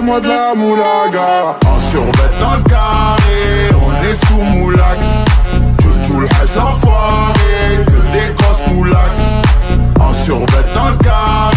Moi de la moulaga. En survêt dans le carré, on est sous moulax. Tout le reste l'enfoiré, que des grosses moulax. En survêt dans le carré.